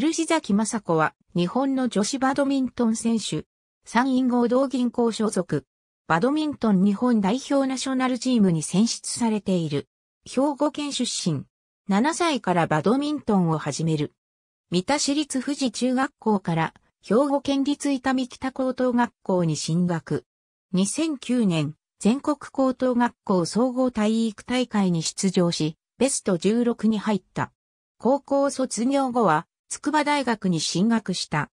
漆崎雅子は日本の女子バドミントン選手。山陰合同銀行所属。バドミントン日本代表ナショナルチームに選出されている。兵庫県出身。7歳からバドミントンを始める。三田市立富士中学校から兵庫県立伊丹北高等学校に進学。2009年、全国高等学校総合体育大会に出場し、ベスト16に入った。高校卒業後は、筑波大学に進学した。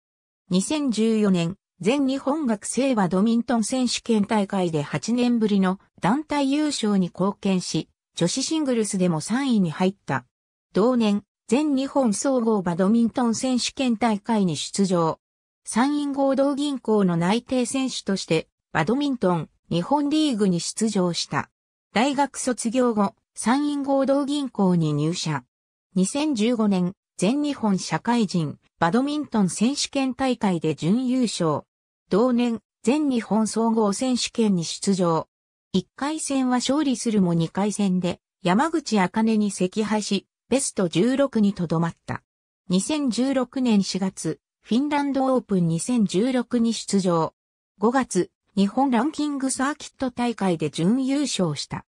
2014年、全日本学生バドミントン選手権大会で8年ぶりの団体優勝に貢献し、女子シングルスでも3位に入った。同年、全日本総合バドミントン選手権大会に出場。山陰合同銀行の内定選手として、バドミントン日本リーグに出場した。大学卒業後、山陰合同銀行に入社。2015年、全日本社会人バドミントン選手権大会で準優勝。同年、全日本総合選手権に出場。1回戦は勝利するも2回戦で山口茜に惜敗し、ベスト16にとどまった。2016年4月、フィンランドオープン2016に出場。5月、日本ランキングサーキット大会で準優勝した。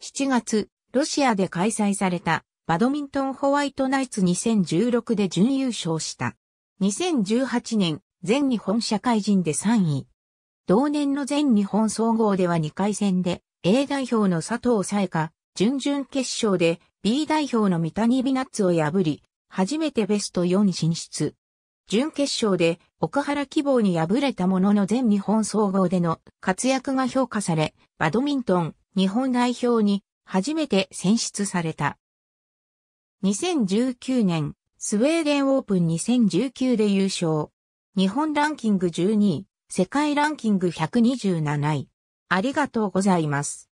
7月、ロシアで開催されたバドミントンホワイトナイツ2016で準優勝した。2018年、全日本社会人で3位。同年の全日本総合では2回戦で A 代表の佐藤沙恵香、準々決勝で B 代表の三谷美ナッツを破り、初めてベスト4に進出。準決勝で奥原希望に敗れたものの全日本総合での活躍が評価され、バドミントン日本代表に初めて選出された。2019年、スウェーデンオープン2019で優勝。日本ランキング12位、世界ランキング127位。ありがとうございます。